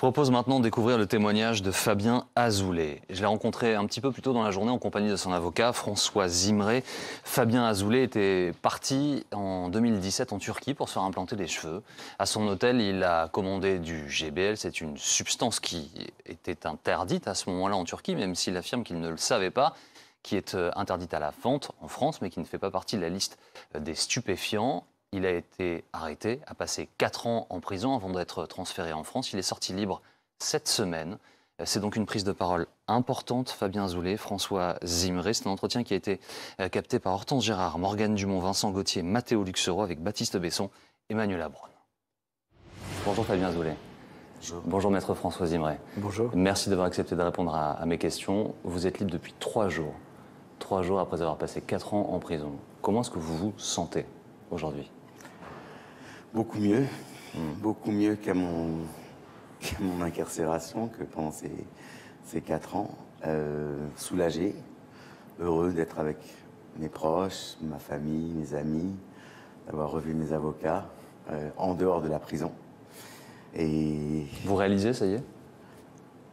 propose maintenant de découvrir le témoignage de Fabien Azoulay. Je l'ai rencontré un petit peu plus tôt dans la journée en compagnie de son avocat, François Zimré. Fabien Azoulay était parti en 2017 en Turquie pour se faire implanter les cheveux. À son hôtel, il a commandé du GBL. C'est une substance qui était interdite à ce moment-là en Turquie, même s'il affirme qu'il ne le savait pas qui est euh, interdite à la vente en France, mais qui ne fait pas partie de la liste euh, des stupéfiants. Il a été arrêté, a passé 4 ans en prison avant d'être transféré en France. Il est sorti libre cette semaine. C'est donc une prise de parole importante. Fabien Zoulé, François Zimré. C'est un entretien qui a été euh, capté par Hortense Gérard, Morgane Dumont, Vincent Gauthier, Mathéo Luxero avec Baptiste Besson, Emmanuel Abron. Bonjour Fabien Zoulé. Bonjour. Bonjour Maître François Zimré. Bonjour. Merci d'avoir accepté de répondre à, à mes questions. Vous êtes libre depuis trois jours. Trois jours après avoir passé quatre ans en prison. Comment est-ce que vous vous sentez aujourd'hui? Beaucoup mieux. Beaucoup mieux qu'à mon, incarcération, que pendant ces, ces quatre ans. Euh, soulagé, heureux d'être avec mes proches, ma famille, mes amis, d'avoir revu mes avocats euh, en dehors de la prison. Et Vous réalisez, ça y est?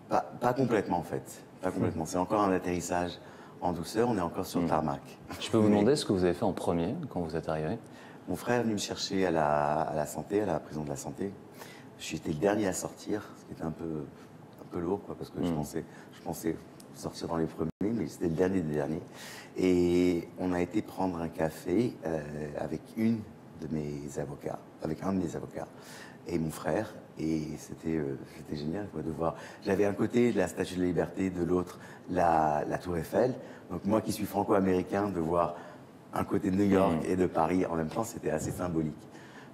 Pas, pas complètement en fait. Pas complètement. C'est encore un atterrissage en douceur. On est encore sur le tarmac. Je peux vous demander ce que vous avez fait en premier quand vous êtes arrivé? Mon frère est venu me chercher à la, à la santé, à la prison de la santé. J'étais le dernier à sortir, ce qui était un peu, un peu lourd, quoi, parce que je, pensais, je pensais sortir dans les premiers, mais c'était le dernier des derniers. Et on a été prendre un café euh, avec une de mes avocats, avec un de mes avocats, et mon frère. Et c'était euh, génial quoi, de voir. J'avais un côté la Statue de la Liberté, de l'autre la, la Tour Eiffel. Donc moi qui suis franco-américain, de voir un côté de New York et de Paris en même temps, c'était assez symbolique.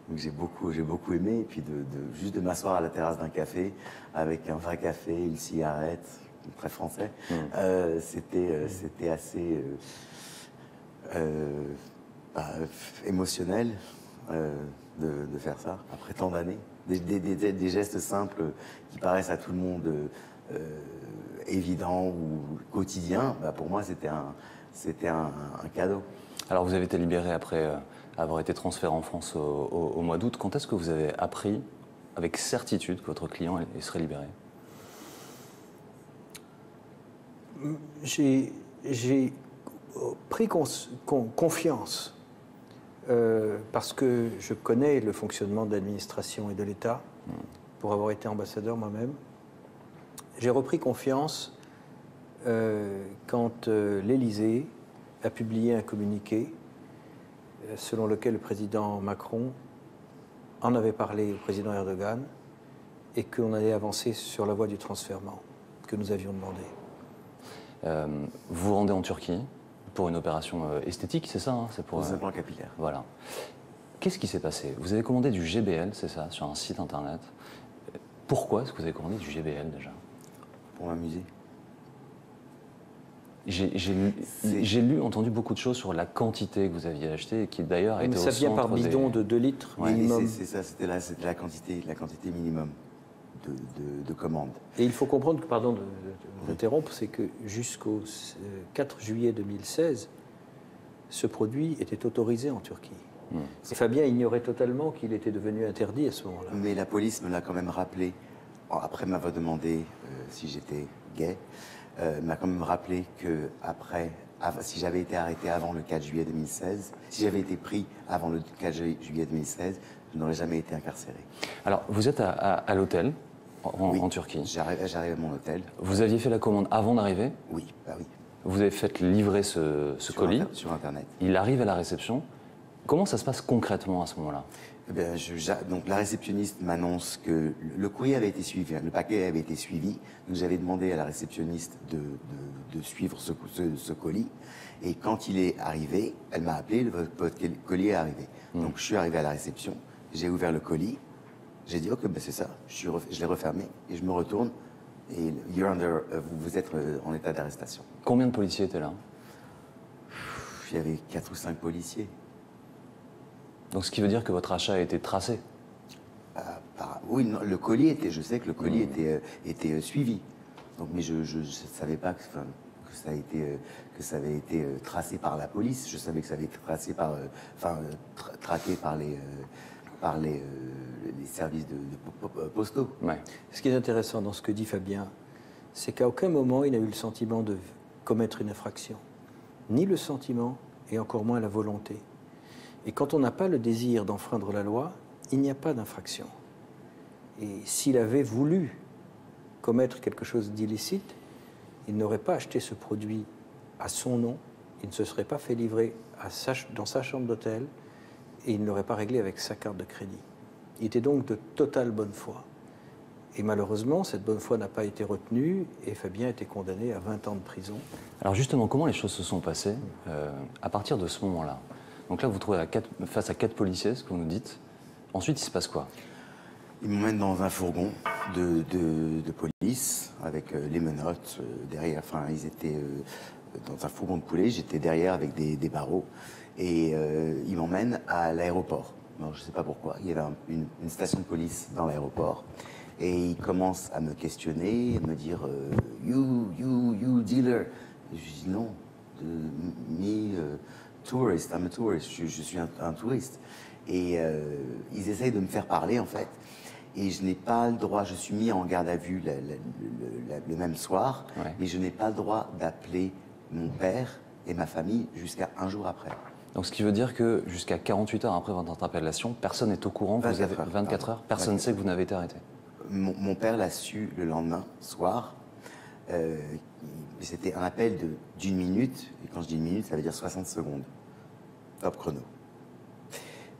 Donc j'ai beaucoup, j'ai beaucoup aimé. Et puis de, de- juste de m'asseoir à la terrasse d'un café avec un vrai café, une cigarette, très français. euh, c'était, euh, c'était assez euh, euh, bah, émotionnel euh, de, de faire ça après tant d'années. Des, des- des- des gestes simples qui paraissent à tout le monde euh, évidents ou quotidiens. Bah, pour moi, c'était un, c'était un, un cadeau. Alors vous avez été libéré après euh, avoir été transféré en France au, mois d'août. Quand est-ce que vous avez appris avec certitude que votre client serait libéré? J'ai pris confiance euh, parce que je connais le fonctionnement de l'administration et de l'État pour avoir été ambassadeur moi-même. J'ai repris confiance euh, quand l'Élysée a publié un communiqué euh, selon lequel le président Macron en avait parlé au président Erdogan et qu'on allait avancer sur la voie du transfèrement que nous avions demandé. Euh, Vous vous rendez en Turquie pour une opération euh, esthétique, c'est ça hein C'est pour euh, un plan capillaire. Voilà. Qu'est-ce qui s'est passé? Vous avez commandé du GBL, c'est ça, sur un site internet. Pourquoi est-ce que vous avez commandé du GBL déjà? Pour m'amuser. J'ai lu, entendu beaucoup de choses sur la quantité que vous aviez achetée et qui d'ailleurs été ça au vient par des- bidon de 2 litres Oui, minimum. c'est c'est ça, c'était la, quantité, la quantité minimum de, de, de commandes. Et il faut comprendre que, pardon de, de- interrompre, c'est que jusqu'au euh, 4 juillet 2016, ce produit était autorisé en Turquie. Et Fabien ignorait totalement qu'il était devenu interdit à ce moment-là. Mais la police me l'a quand même rappelé, après m'avoir demandé euh, si j'étais gay, euh, m'a quand même rappelé que après, si j'avais été arrêté avant le 4 juillet 2016, si j'avais été pris avant le 4 ju- juillet 2016, je n'aurais jamais été incarcéré. Alors, vous êtes à, à- à l'hôtel en, Oui. en Turquie. J'arrive j'arrive à mon hôtel. Vous aviez fait la commande avant d'arriver. Oui, bah oui. Vous avez fait livrer ce, ce Sur colis. Inter- sur Internet. Il arrive à la réception. Comment ça se passe concrètement à ce moment-là? Eh bien, je- j'a- donc la réceptionniste m'annonce que le- courrier avait été suivi, le paquet avait été suivi. J'avais demandé à la réceptionniste de, de- de suivre ce, co- ce- ce colis. Et quand il est arrivé, elle m'a appelé, le- votre colis est arrivé. Donc je suis arrivé à la réception, j'ai ouvert le colis, j'ai dit ok, ben c'est ça. Je, suis ref- je l'ai refermé et je me retourne et you're under, euh, vous, vous êtes euh, en état d'arrestation. Combien de policiers étaient là? Il y avait quatre ou cinq policiers. Donc, ce qui veut dire que votre achat a été tracé. Par- oui, non, le colis était, je sais que le colis était, euh, était euh, suivi. Donc, mais je ne savais pas que, enfin, que ça a été, euh, que ça avait été euh, tracé par la police. Je savais que ça avait été tracé par, euh, enfin, euh, tra- traqué par les, euh, par les, euh, les services de, de po- po- postaux. Ouais. Ce qui est intéressant dans ce que dit Fabien, c'est qu'à aucun moment il n'a eu le sentiment de commettre une infraction. Ni le sentiment, et encore moins la volonté. Et quand on n'a pas le désir d'enfreindre la loi, il n'y a pas d'infraction. Et s'il avait voulu commettre quelque chose d'illicite, il n'aurait pas acheté ce produit à son nom, il ne se serait pas fait livrer dans sa chambre d'hôtel et il ne l'aurait pas réglé avec sa carte de crédit. Il était donc de totale bonne foi. Et malheureusement, cette bonne foi n'a pas été retenue et Fabien a été condamné à 20 ans de prison. Alors justement, comment les choses se sont passées euh, à partir de ce moment-là? Donc là, vous trouvez face à quatre policiers, ce que vous nous dites. Ensuite, il se passe quoi? Ils m'emmènent dans un fourgon de, police avec euh, les menottes euh, derrière. Enfin, ils étaient euh, dans un fourgon de poulet. J'étais derrière avec des, barreaux. Et ils m'emmènent à l'aéroport. Je ne sais pas pourquoi. Il y avait un- une, station de police dans l'aéroport. Et ils commencent à me questionner, à me dire You, you, you dealer. Et je dis non. De, tourist, I'm a tourist. Je, je suis un, un touriste. Et euh, ils essayent de me faire parler en fait. Et je n'ai pas le droit, je suis mis en garde à vue la- la- le, la- le même soir, Ouais. mais je n'ai pas le droit d'appeler mon père et ma famille jusqu'à un jour après. Donc ce qui veut dire que jusqu'à 48 heures après votre interpellation, personne n'est au courant que vous 24 avez heures, 24 pardon. heures, personne ne 24 sait que vous n'avez été arrêté. Mon, mon père l'a su le lendemain soir. Euh, C'était un appel d'une minute, et quand je dis une minute, ça veut dire 60 secondes. Top chrono.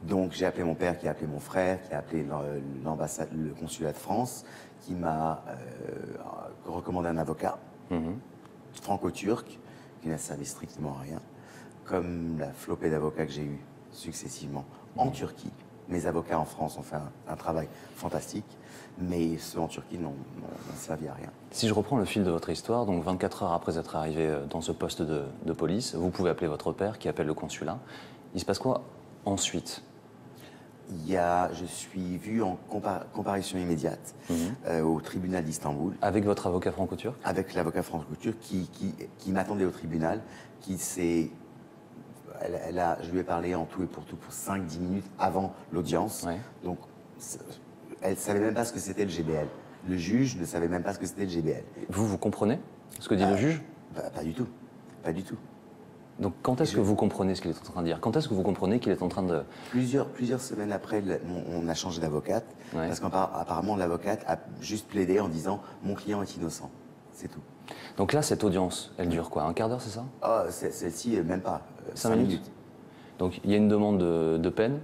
Donc j'ai appelé mon père, qui a appelé mon frère, qui a appelé l'am- l'ambassade, le consulat de France, qui m'a euh, recommandé un avocat, Mhm. franco-turc, qui n'a servi strictement à rien, comme la flopée d'avocats que j'ai eu successivement en Turquie. Mes avocats en France ont fait un, un travail fantastique, mais ceux en Turquie n'ont servi à rien. Si je reprends le fil de votre histoire, donc 24 heures après être arrivé euh, dans ce poste de, de police, vous pouvez appeler votre père qui appelle le consulat. Il se passe quoi ensuite? Il y a, je suis vu en compa- comparution immédiate euh, au tribunal d'Istanbul Avec votre avocat franco-turc? Avec l'avocat franco-turc qui, qui, qui m'attendait au tribunal, qui s'est... Elle, elle a, je lui ai parlé en tout et pour tout pour 5-10 minutes avant l'audience. Ouais. Donc, elle ne savait même pas ce que c'était le GBL. Le juge ne savait même pas ce que c'était le GBL. Vous, vous comprenez ce que dit le juge? Bah, pas du tout. Pas du tout. Donc quand est-ce que vous comprenez ce qu'il est en train de dire? Quand est-ce que vous comprenez qu'il est en train de... Plusieurs, plusieurs semaines après, on, a changé d'avocate. Ouais. Parce qu'apparemment, l'avocate a juste plaidé en disant Mon client est innocent. C'est tout. Donc là, cette audience, elle dure quoi? Un quart d'heure, c'est ça? C'est- celle-ci, euh, même pas. euh, Cinq minutes Donc il y a une demande de, de peine?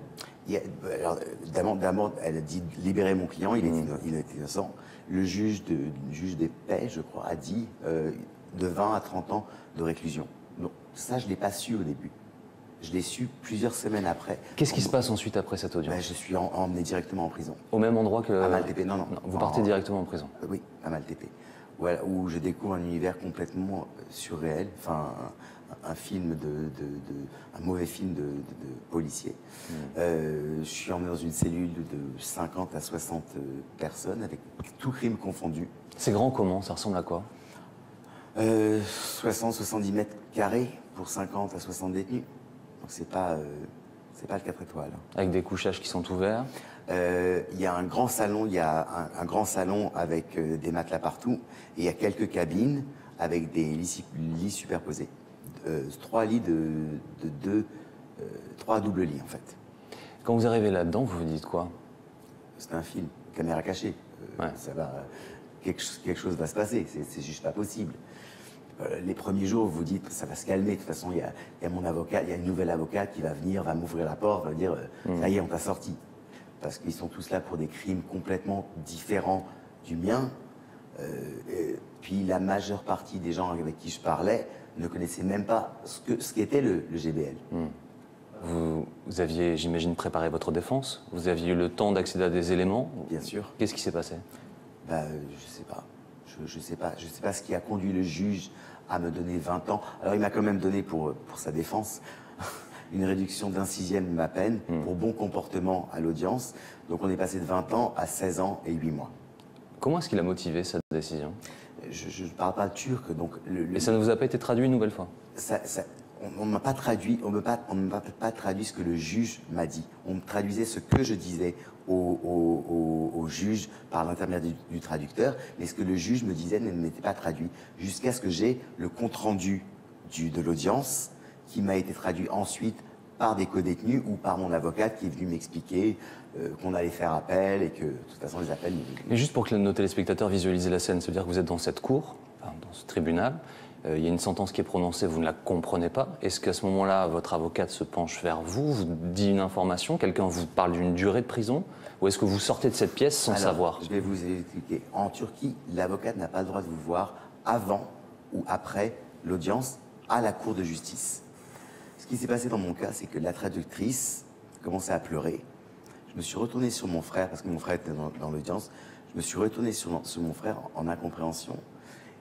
D'abord, elle a dit libérer mon client, il, est, Mmh. il est innocent. Le juge, de, le juge des paix, je crois, a dit euh, de 20 à 30 ans de réclusion. Donc ça, je ne l'ai pas su au début. Je l'ai su plusieurs semaines après. Qu'est-ce qui se passe ensuite après cette audience Ben, Je suis en- emmené directement en prison. Au même endroit que... À Maltépé, non, non. Vous En- partez directement en prison. Oui, à Maltépé. Voilà, où je découvre un univers complètement surréel, enfin un, film de, de- de- un mauvais film de, de- policier. Euh, je suis emmené dans une cellule de 50 à 60 euh, personnes avec tout crime confondu. C'est grand comment? Ça ressemble à quoi? Euh, 60-70 mètres carrés pour 50 à 60 détenus. Donc c'est pas, euh, c'est pas le 4 étoiles. hein. Avec des couchages qui sont ouverts? Euh, Il y a un grand salon, il y a un, un grand salon avec euh, des matelas partout, et il y a quelques cabines avec des lits superposés. Euh, trois lits de, de deux, euh, trois doubles lits en fait. Quand vous arrivez là-dedans, vous vous dites quoi? C'est un film, caméra cachée. Euh, Ouais. Ça va, quelque, quelque chose va se passer. C'est- juste pas possible. Les premiers jours, vous dites ça va se calmer. De toute façon, il y a, il y a mon avocat, il y a une nouvelle avocate qui va venir, va m'ouvrir la porte, va dire euh, ça y est, on t'a sorti. Parce qu'ils sont tous là pour des crimes complètement différents du mien. Euh, et puis la majeure partie des gens avec qui je parlais ne connaissaient même pas ce que ce qu'était le, le GBL. vous, vous aviez, j'imagine, préparé votre défense. Vous aviez eu le temps d'accéder à des éléments. Bien sûr. Qu'est-ce qui s'est passé? Bah, euh, je sais pas. Je, je sais pas. Je sais pas ce qui a conduit le juge à me donner 20 ans. Alors, il m'a quand même donné pour, pour sa défense une réduction d'un sixième de ma peine pour bon comportement à l'audience. Donc, on est passé de 20 ans à 16 ans et 8 mois. Comment est-ce qu'il a motivé cette décision? Je ne parle pas turc, donc le, le- Et ça ne vous a pas été traduit une nouvelle fois ça- ça- on ne m'a pas traduit, on ne m'a pas, traduit ce que le juge m'a dit. On me traduisait ce que je disais au, juge par l'intermédiaire du, traducteur, mais ce que le juge me disait n'était pas traduit, jusqu'à ce que j'ai le compte rendu de l'audience qui m'a été traduit ensuite par des co-détenus ou par mon avocat qui est venu m'expliquer euh, qu'on allait faire appel et que de toute façon les appels. Mais juste pour que nos téléspectateurs visualisent la scène, c'est-à-dire que vous êtes dans cette cour, dans ce tribunal, euh, il y a une sentence qui est prononcée, vous ne la comprenez pas. Est-ce qu'à ce, moment-là, votre avocate se penche vers vous, vous dit une information, quelqu'un vous parle d'une durée de prison Ou est-ce que vous sortez de cette pièce sans savoir Je vais vous expliquer. En Turquie, l'avocate n'a pas le droit de vous voir avant ou après l'audience à la cour de justice. Ce qui s'est passé dans mon cas, c'est que la traductrice commençait à pleurer. Me suis retourné sur mon frère, parce que mon frère était dans, l'audience. Je me suis retourné sur, mon frère en, incompréhension.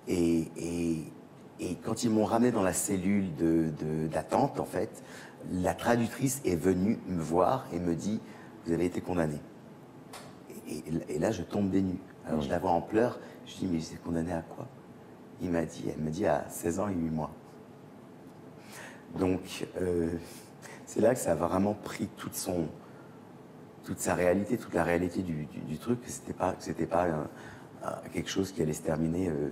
et, quand ils m'ont ramené dans la cellule d'attente, en fait, la traductrice est venue me voir et me dit Vous avez été condamné. Et, là, je tombe des nues. Alors je la vois en pleurs. Je dis Mais j'étais condamné à quoi? Il m'a dit Elle me dit à 16 ans et 8 mois. Donc, euh, c'est là que ça a vraiment pris toute, son, toute sa réalité, toute la réalité du, truc, que c'était pas, que pas quelque chose qui allait se terminer euh,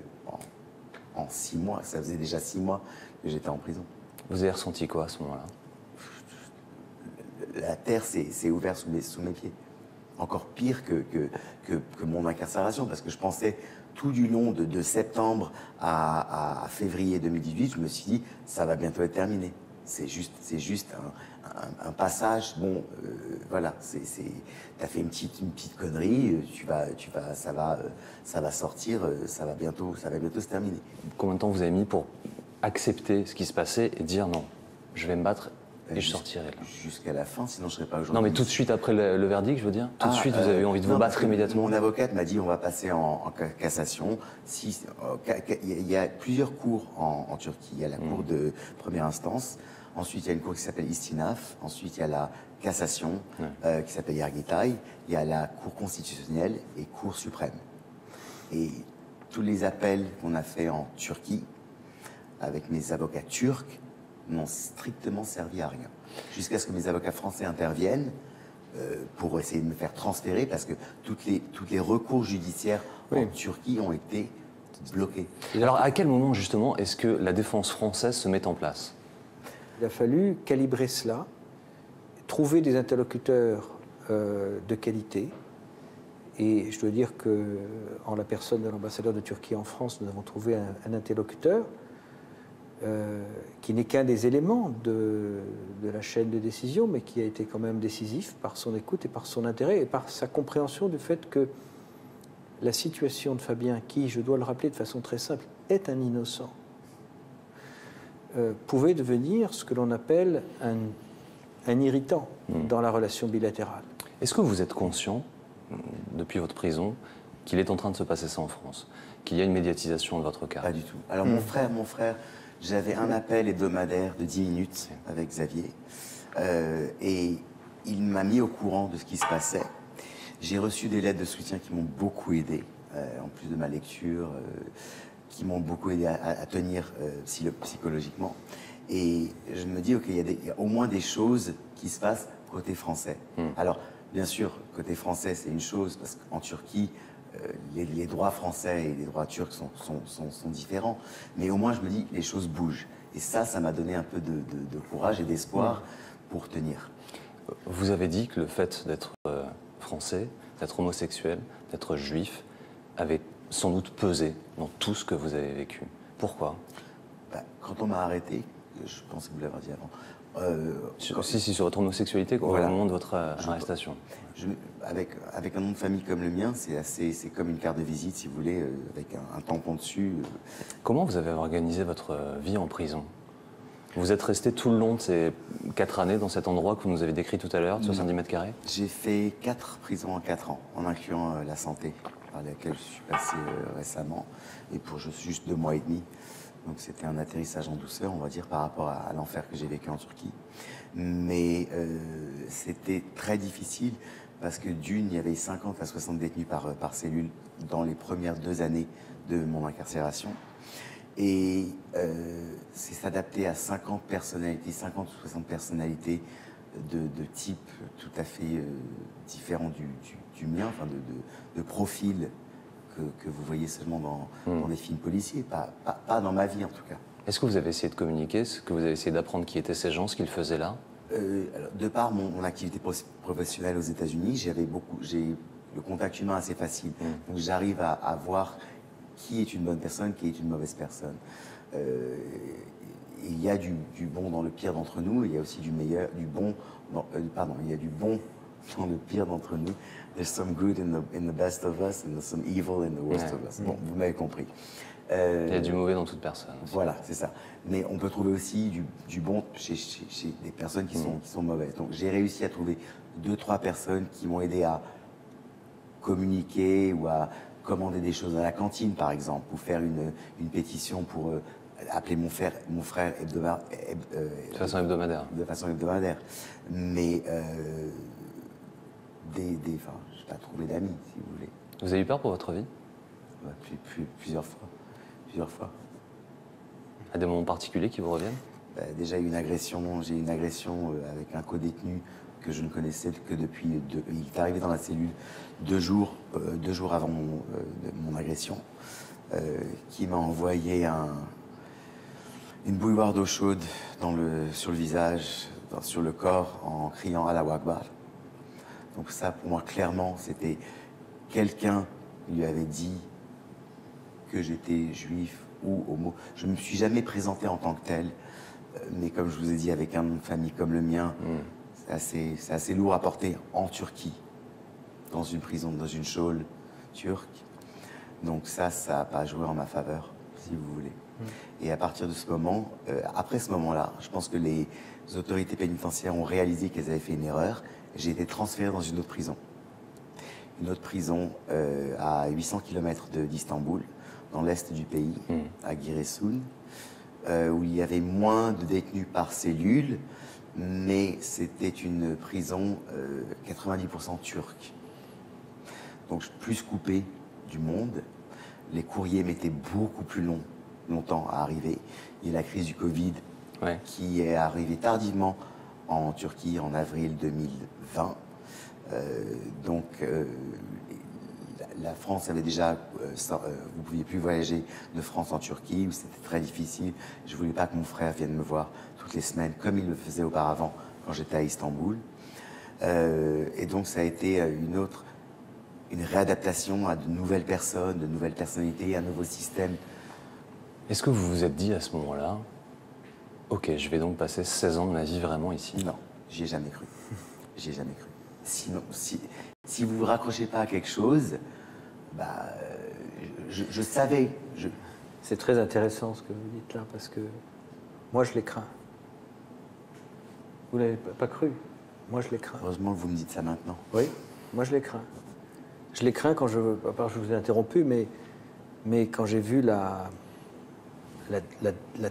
en six mois. Ça faisait déjà six mois que j'étais en prison. Vous avez ressenti quoi à ce moment-là? La terre s'est ouverte sous mes, sous mes pieds. Encore pire que, que, mon incarcération, parce que je pensais tout du long de, septembre à, février 2018, je me suis dit, ça va bientôt être terminé. C'est juste, c'est juste un, passage. Bon, euh, voilà, c'est, t'as fait une petite, une petite connerie, euh, tu vas, tu vas, ça va, euh, ça va sortir, ça va bientôt, ça va bientôt se terminer. Combien de temps vous avez mis pour accepter ce qui se passait et dire non, je vais me battre et je sortirai Jusqu'à la fin, sinon je serais pas aujourd'hui. Non, mais tout de suite après le, verdict, je veux dire Tout de ah, suite, vous avez envie de vous battre immédiatement Mon avocate m'a dit on va passer en, cassation. il y a plusieurs cours en, Turquie. Il y a la cour hmm. de première instance, Ensuite, il y a une cour qui s'appelle Istinaf. Ensuite, il y a la cassation euh, qui s'appelle Yargitay. Il y a la Cour constitutionnelle et Cour suprême. Et tous les appels qu'on a faits en Turquie, avec mes avocats turcs, n'ont strictement servi à rien. Jusqu'à ce que mes avocats français interviennent euh, pour essayer de me faire transférer, parce que toutes les, toutes les recours judiciaires en Turquie ont été bloqués. alors, à quel moment, justement, est-ce que la défense française se met en place? Il a fallu calibrer cela, trouver des interlocuteurs euh, de qualité. Et je dois dire que, en la personne de l'ambassadeur de Turquie en France, nous avons trouvé un, interlocuteur euh, qui n'est qu'un des éléments de, de, la chaîne de décision, mais qui a été quand même décisif par son écoute et par son intérêt et par sa compréhension du fait que la situation de Fabien, qui, je dois le rappeler de façon très simple, est un innocent, euh, pouvait devenir ce que l'on appelle un, irritant hmm. dans la relation bilatérale. Est-ce que vous êtes conscient, depuis votre prison, qu'il est en train de se passer ça en France Qu'il y a une médiatisation de votre cas? Pas du tout. Alors mon hmm. frère, mon frère, j'avais un appel hebdomadaire de 10 minutes avec Xavier. Euh, et il m'a mis au courant de ce qui se passait. J'ai reçu des lettres de soutien qui m'ont beaucoup aidé, euh, en plus de ma lecture qui m'ont beaucoup aidé à, tenir euh, psychologiquement. Et je me dis, OK, il y, a au moins des choses qui se passent côté français. Hmm. Alors, bien sûr, côté français, c'est une chose, parce qu'en Turquie, euh, les, droits français et les droits turcs sont, sont, sont, différents. Mais au moins, je me dis, les choses bougent. Et ça, ça m'a donné un peu de, courage et d'espoir pour tenir. Vous avez dit que le fait d'être euh, français, d'être homosexuel, d'être juif, avait sans doute pesé dans tout ce que vous avez vécu. Pourquoi? Bah, Quand on m'a arrêté, je pense que vous l'avez dit avant. Euh, si, si, sur votre homosexualité au moment de votre euh, arrestation. avec, avec un nom de famille comme le mien, c'est assez, c'est comme une carte de visite, si vous voulez, euh, avec un, tampon dessus. Comment vous avez organisé votre vie en prison? Vous êtes resté tout le long de ces quatre années dans cet endroit que vous nous avez décrit tout à l'heure, de 70 mètres carrés? J'ai fait quatre prisons en quatre ans, en incluant la santé par laquelle je suis passé euh, récemment, et pour juste deux mois et demi. Donc c'était un atterrissage en douceur, on va dire, par rapport à, l'enfer que j'ai vécu en Turquie. Mais euh, c'était très difficile parce que d'une, il y avait 50 à 60 détenus par, cellule dans les premières deux années de mon incarcération. Et euh, c'est s'adapter à 50 personnalités, 50 ou 60 personnalités de, de type tout à fait euh, différent du, mien, enfin de, de, de profil que, que vous voyez seulement dans, Hmm. dans des films policiers, pas, pas, pas dans ma vie en tout cas. Est-ce que vous avez essayé de communiquer Est-ce que vous avez essayé d'apprendre qui étaient ces gens, ce qu'ils faisaient là? Euh, alors, de par mon, mon activité pro- professionnelle aux États-Unis, j'avais beaucoup, j'ai le contact humain assez facile. Donc j'arrive à, à voir qui est une bonne personne, qui est une mauvaise personne. Euh, il y a du, du bon dans le pire d'entre nous, il y a aussi du meilleur, du bon, dans- euh, pardon, il y a du bon dans le pire d'entre nous. There's some good in the, in the best of us, and there's some evil in the worst Ouais. of us. Bon, vous m'avez compris. Euh, Il y a du mauvais dans toute personne. voilà, c'est ça. Mais on peut trouver aussi du, du bon chez, chez- chez des personnes qui sont, qui sont mauvaises. Donc j'ai réussi à trouver deux, trois personnes qui m'ont aidé à communiquer ou à commander des choses à la cantine, par exemple, ou faire une, une pétition pour euh, appeler mon frère, mon frère hebdomadaire, heb- euh, De façon hebdomadaire. de façon hebdomadaire. Mais euh, des, des, enfin, je n'ai pas trouvé d'amis, si vous voulez. Vous avez eu peur pour votre vie? Plus- plus- plusieurs fois. Plusieurs fois. À des moments particuliers qui vous reviennent? Bah, déjà une agression, j'ai eu une agression euh, avec un co-détenu que je ne connaissais que depuis deux, il est arrivé dans la cellule deux jours, euh, deux jours avant mon, euh, mon agression, euh, qui m'a envoyé un, une bouilloire d'eau chaude dans le, sur le visage, dans- sur le corps, en criant à la Akbar. Donc ça, pour moi, clairement, c'était quelqu'un lui avait dit que j'étais juif ou homo. Je ne me suis jamais présenté en tant que tel, euh, mais comme je vous ai dit, avec un nom de famille comme le mien, c'est assez, c'est assez lourd à porter en Turquie, dans une prison, dans une geôle turque. Donc ça, ça n'a pas joué en ma faveur, si vous voulez. Et à partir de ce moment, euh, après ce moment-là, je pense que les autorités pénitentiaires ont réalisé qu'elles avaient fait une erreur. J'ai été transféré dans une autre prison une autre prison euh, à 800 km d'Istanbul, dans l'est du pays, à Giresun, euh, où il y avait moins de détenus par cellule, mais c'était une prison euh, 90% turque. Donc plus coupée du monde. Les courriers mettaient beaucoup plus long, longtemps à arriver. Il y a la crise du Covid Ouais. qui est arrivé tardivement en Turquie en avril 2020. Euh, donc, euh, la, France avait déjà, euh, vous ne pouviez plus voyager de France en Turquie, c'était très difficile. Je ne voulais pas que mon frère vienne me voir toutes les semaines, comme il le faisait auparavant quand j'étais à Istanbul. Et donc, ça a été une autre, une réadaptation à de nouvelles personnes, de nouvelles personnalités, un nouveau système. Est-ce que vous vous êtes dit à ce moment-là, ok, je vais donc passer 16 ans de ma vie vraiment ici Non, j'y ai jamais cru. J'y ai jamais cru. Sinon, si, si vous vous raccrochez pas à quelque chose, bah, euh, je, je savais. Je, C'est très intéressant ce que vous dites là, parce que moi je les crains. Vous l'avez pas cru? Moi je les crains. heureusement que vous me dites ça maintenant. Oui, moi je les crains. Je les crains quand je. À part je vous ai interrompu, mais, mais quand j'ai vu la, la, la- la-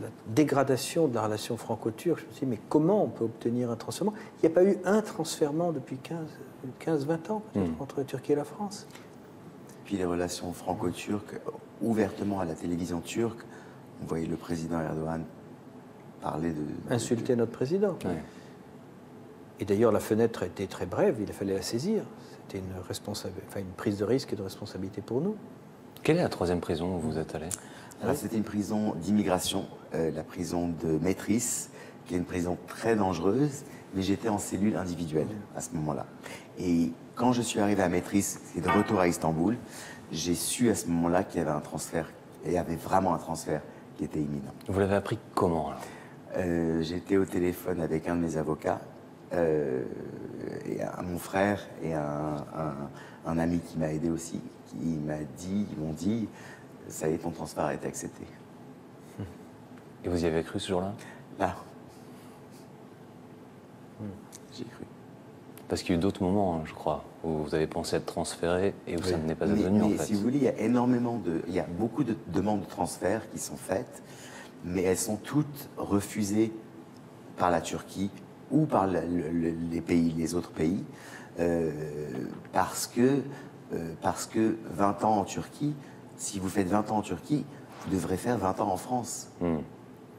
la dégradation de la relation franco-turque, je me suis dit, mais comment on peut obtenir un transfèrement? Il n'y a pas eu un transfèrement depuis 15-20 ans, peut-être, entre la Turquie et la France? Puis les relations franco-turques, ouvertement à la télévision turque, on voyait le président Erdogan parler de. Insulter notre président. Ouais. Et d'ailleurs, la fenêtre était très brève, il fallait la saisir. C'était une, responsabi- enfin, une prise de risque et de responsabilité pour nous. Quelle est la troisième prison où vous êtes allé? Alors, c'était une prison d'immigration, euh, la prison de Maîtrise, qui est une prison très dangereuse, mais j'étais en cellule individuelle à ce moment-là. Et quand je suis arrivé à Maîtrise, c'est de retour à Istanbul, j'ai su à ce moment-là qu'il y avait un transfert, et il y avait vraiment un transfert qui était imminent. Vous l'avez appris comment alors? Euh, J'étais au téléphone avec un de mes avocats, euh, et un- mon frère et un, un- un ami qui m'a aidé aussi, qui m'a dit, ils m'ont dit, ça y est, ton transfert a été accepté. Et vous y avez cru ce jour-là? Là. J'ai cru. Parce qu'il y a eu d'autres moments, hein, je crois, où vous avez pensé être transféré et où ça n'est pas advenu en mais fait. si vous voulez, il y a énormément de, il y a beaucoup de demandes de transfert qui sont faites, mais elles sont toutes refusées par la Turquie ou par le- le- les pays, les autres pays, euh, parce que, euh, parce que 20 ans en Turquie, si vous faites 20 ans en Turquie, vous devrez faire 20 ans en France. Hmm.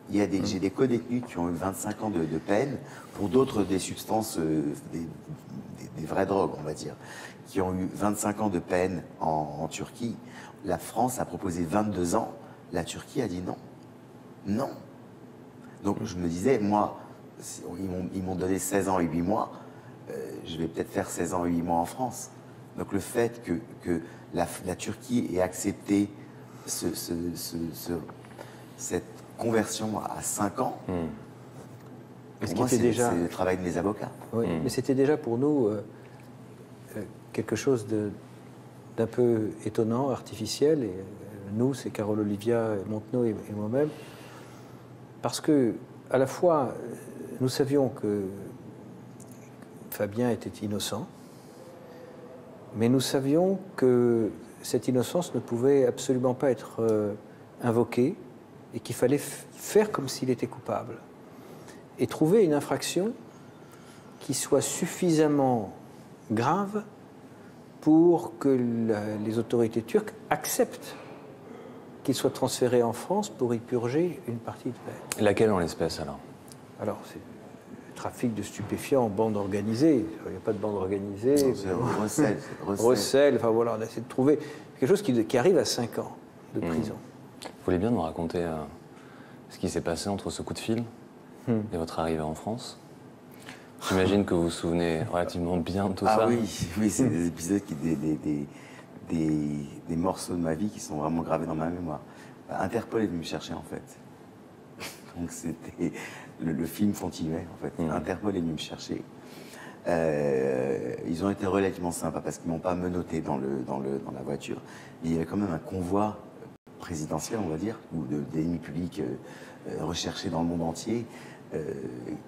Il y a des, J'ai des co-détenus qui ont eu 25 ans de, de peine pour d'autres des substances, euh, des, des- des vraies drogues, on va dire, qui ont eu 25 ans de peine en, en Turquie. La France a proposé 22 ans. La Turquie a dit non. Non. Donc je me disais, moi, si- ils m'ont- ils m'ont donné 16 ans et 8 mois, euh, je vais peut-être faire 16 ans et 8 mois en France. Donc le fait que, que la, la Turquie ait accepté ce- ce- ce- ce- cette conversion à 5 ans, Hmm. Pour moi, c'est déjà- le travail de mes avocats. Oui, mais c'était déjà pour nous euh, euh, quelque chose d'un peu étonnant, artificiel. Et euh, nous, c'est Carole Olivia Montenot et, et moi-même, parce que à la fois nous savions que Fabien était innocent, mais nous savions que cette innocence ne pouvait absolument pas être euh, invoquée et qu'il fallait faire comme s'il était coupable et trouver une infraction qui soit suffisamment grave pour que la- les autorités turques acceptent qu'il soit transféré en France pour y purger une partie de peine. Laquelle en l'espèce alors? Alors, trafic de stupéfiants en bande organisée. Il n'y a pas de bande organisée. C'est recel, recel. Recel, enfin voilà, on a essayé de trouver quelque chose qui, qui arrive à 5 ans de prison. Vous voulez bien nous raconter euh, ce qui s'est passé entre ce coup de fil Hmm. et votre arrivée en France? J'imagine que vous vous souvenez relativement bien de tout ah ça. oui, oui, c'est des épisodes, qui, des, des, des, des- des morceaux de ma vie qui sont vraiment gravés dans ma mémoire. Interpol est venu me chercher en fait. Donc c'était le, le film continuait en fait. Interpol est venu me chercher. Euh, ils ont été relativement sympas parce qu'ils m'ont pas menotté dans, le, dans, le, dans la voiture. Mais il y avait quand même un convoi présidentiel, on va dire, ou de- d'ennemis publics euh, euh, recherchés dans le monde entier, euh,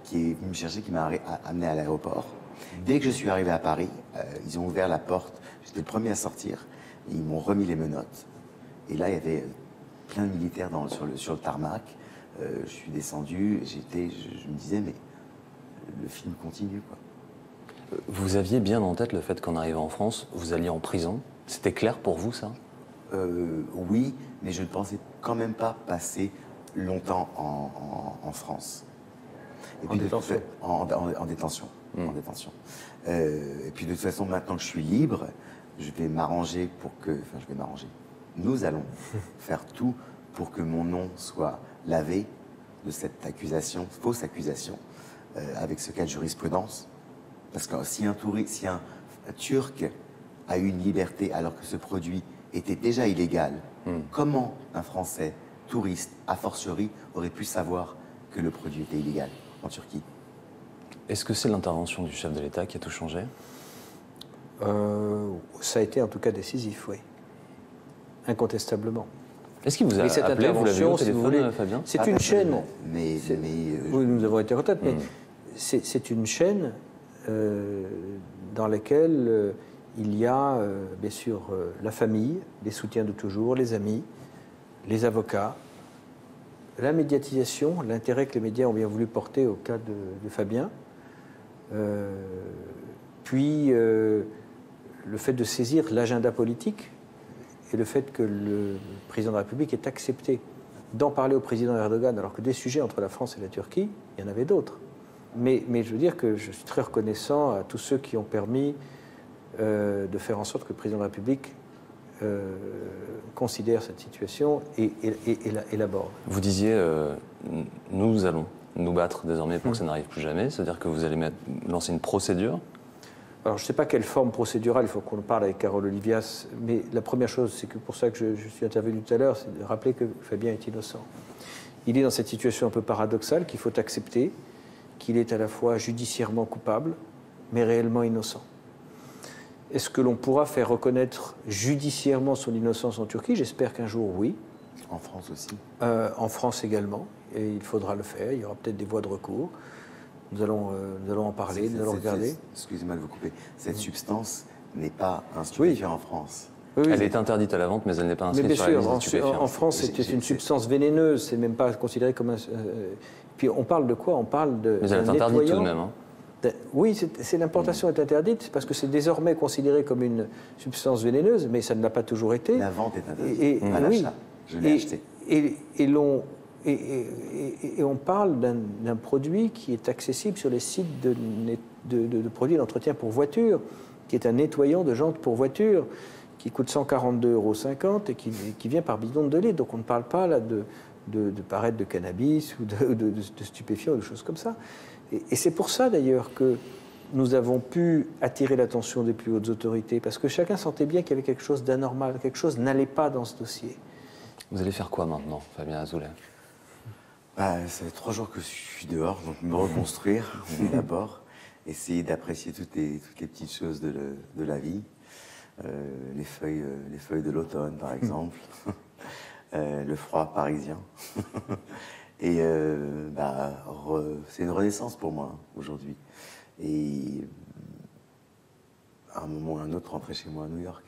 qui est venu me chercher, qui m'a amené à l'aéroport. Dès que je suis arrivé à Paris, ils ont ouvert la porte. J'étais le premier à sortir. Ils m'ont remis les menottes. Et là, il y avait plein de militaires dans- sur, le, sur le tarmac. Euh, je suis descendu. J'étais, je, je me disais, mais le film continue, quoi. Vous aviez bien en tête le fait qu'en arrivant en France, vous alliez en prison? C'était clair pour vous ça? Euh, oui, mais je ne pensais quand même pas passer longtemps en, en- en France. Et En détention. fa- en, en- en détention. En détention. Euh, et puis de toute façon, maintenant que je suis libre, je vais m'arranger pour que. Enfin, je vais m'arranger. Nous allons faire tout pour que mon nom soit lavé de cette accusation, fausse accusation, euh, avec ce cas de jurisprudence. Parce que si un, touri- si un Turc a eu une liberté alors que ce produit était déjà illégal, comment un Français touriste, a fortiori, aurait pu savoir que le produit était illégal en Turquie? Est-ce que c'est l'intervention du chef de l'État qui a tout changé? Euh, ça a été en tout cas décisif, oui. Incontestablement. Est-ce qu'il vous a Mais cette appelé Vous l'avez eu au intervention, si vous téléphone, voulez, Fabien c'est Pas une chaîne. personnellement, Mais, C'est- mais euh, Oui, nous avons été en contact, mais c'est c'est une chaîne euh, dans laquelle euh, il y a euh, bien sûr euh, la famille, les soutiens de toujours, les amis, les avocats, la médiatisation, l'intérêt que les médias ont bien voulu porter au cas de, de Fabien, euh, puis euh, le fait de saisir l'agenda politique et le fait que le président de la République ait accepté d'en parler au président Erdogan, alors que des sujets entre la France et la Turquie, il y en avait d'autres. Mais, mais je veux dire que je suis très reconnaissant à tous ceux qui ont permis euh, de faire en sorte que le président de la République euh, considère cette situation et, et, et- et la- et l'aborde. Vous disiez, euh, nous allons nous battre désormais pour que ça n'arrive plus jamais, c'est-à-dire que vous allez mettre- lancer une procédure. Alors, je ne sais pas quelle forme procédurale, il faut qu'on parle avec Carole Olivias, mais la première chose, c'est que pour ça que je, je suis intervenu tout à l'heure, c'est de rappeler que Fabien est innocent. Il est dans cette situation un peu paradoxale qu'il faut accepter, qu'il est à la fois judiciairement coupable, mais réellement innocent. Est-ce que l'on pourra faire reconnaître judiciairement son innocence en Turquie? J'espère qu'un jour, oui. en France aussi. Euh, en France également, et il faudra le faire. Il y aura peut-être des voies de recours. Nous allons, euh, nous allons en parler, C'est- nous allons c'est- regarder. c'est- Excusez-moi de vous couper. Cette substance n'est pas un stupéfiant en France. Oui, oui. Elle est interdite à la vente, mais elle n'est pas Mais inscrite bien sur la sûr, liste en, France, j'ai- une substance vénéneuse, c'est même pas considéré comme un. euh, puis on parle de quoi? On parle de. Mais elle est interdite tout de même. hein. Oui, c'est c'est- l'importation est interdite c'est parce que c'est désormais considéré comme une substance vénéneuse, mais ça ne l'a pas toujours été. La vente est interdite. Et- et- Pas oui. l'achat. Je l'ai Et- acheté. et, et l'on et, on parle d'un produit qui est accessible sur les sites de, produits d'entretien pour voiture, qui est un nettoyant de jantes pour voiture, qui coûte 142,50 euros et qui, vient par bidon de litre. Donc on ne parle pas là de, de, de parettes de cannabis ou de stupéfiants ou de choses comme ça. Et, et c'est pour ça d'ailleurs que nous avons pu attirer l'attention des plus hautes autorités, parce que chacun sentait bien qu'il y avait quelque chose d'anormal, quelque chose n'allait pas dans ce dossier. Vous allez faire quoi maintenant, Fabien Azoulay? Bah, ça fait trois jours que je suis dehors, donc me reconstruire d'abord, essayer d'apprécier toutes les, toutes les petites choses de, le- de la vie, Euh, les, feuilles, euh, les feuilles de l'automne par exemple, Euh, le froid parisien. Et euh, bah, c'est une renaissance pour moi hein, aujourd'hui. Et à un moment ou à un autre, rentrer chez moi à New York.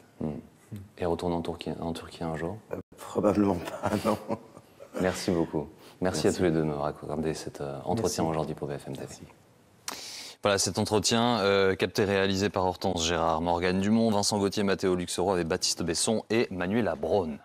Et retourner en Turquie, en Turquie un jour? Euh, probablement pas, non. Merci beaucoup. Merci, à tous les deux de m'avoir accordé cet euh, entretien aujourd'hui pour BFM TV. Merci. Voilà, cet entretien euh, capté réalisé par Hortense Gérard, Morgane Dumont, Vincent Gauthier, Mathéo Luxeroy avec Baptiste Besson et Manuela Braun.